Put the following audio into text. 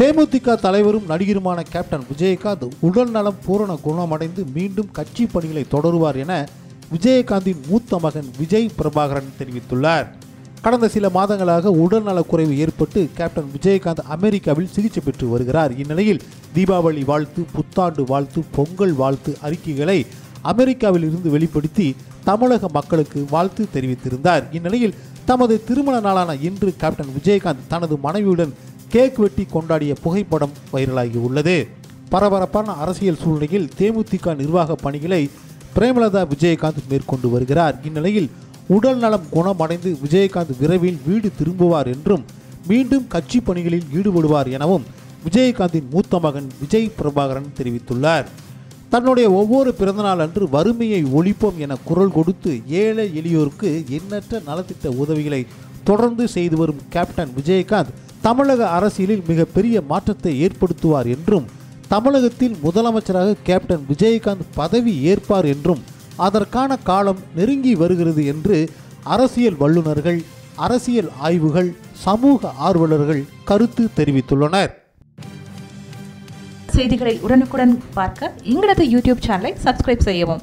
தேமுதிக தலைவரும் நடிகருமான கேப்டன் விஜயகாந்த் உடல் நலம் பூரண குணமடைந்து மீண்டும் கட்சி பணிகளை தொடருவார் என விஜயகாந்தின் மூத்த மகன் விஜய் பிரபாகரன் தெரிவித்துள்ளார். கடந்த சில மாதங்களாக உடல்நலக்குறைவு ஏற்பட்டு கேப்டன் விஜயகாந்த் அமெரிக்காவில் சிகிச்சை பெற்று வருகிறார். இந்நிலையில் தீபாவளி வாழ்த்து புத்தாண்டு வாழ்த்து பொங்கல் வாழ்த்து அறிக்கைகளை அமெரிக்காவில் இருந்து வெளிப்படுத்தி தமிழக மக்களுக்கு வாழ்த்து தெரிவித்திருந்தார். இந்நிலையில் தமது திருமண நாளான இன்று கேப்டன் விஜயகாந்த் தனது மனைவியுடன் கேக் வெட்டி கொண்டாடிய புகைப்படம் வைரலாகி உள்ளது. பரபரப்பான அரசியல் சூழ்நிலையில் தேமுதிக நிர்வாக பணிகளை பிரேமலதா விஜயகாந்த் மேற்கொண்டு வருகிறார். இந்நிலையில் உடல் நலம் குணமடைந்து விஜயகாந்த் விரைவில் வீடு திரும்புவார் என்றும் மீண்டும் கட்சி பணிகளில் ஈடுபடுவார் எனவும் விஜயகாந்தின் மூத்த மகன் விஜய் பிரபாகரன் தெரிவித்துள்ளார். தன்னுடைய ஒவ்வொரு பிறந்தநாள் அன்று வறுமையை ஒழிப்போம் என குரல் கொடுத்து ஏழை எளியோருக்கு எண்ணற்ற நலத்திட்ட உதவிகளை தொடர்ந்து செய்து வரும் கேப்டன் விஜயகாந்த் தமிழக அரசியலில் மிகப்பெரிய மாற்றத்தை ஏற்படுத்துவார் என்றும் தமிழகத்தில் முதலமைச்சராக கேப்டன் விஜயகாந்த் பதவி ஏற்பார் என்றும் அதற்கான காலம் நெருங்கி வருகிறது என்று அரசியல் வல்லுநர்கள் அரசியல் ஆய்வுகள் சமூக ஆர்வலர்கள் கருத்து தெரிவித்துள்ளனர். செய்திகளை உடனுக்குடன் பார்க்க எங்களது யூடியூப் சேனலை சப்ஸ்கிரைப் செய்யவும்.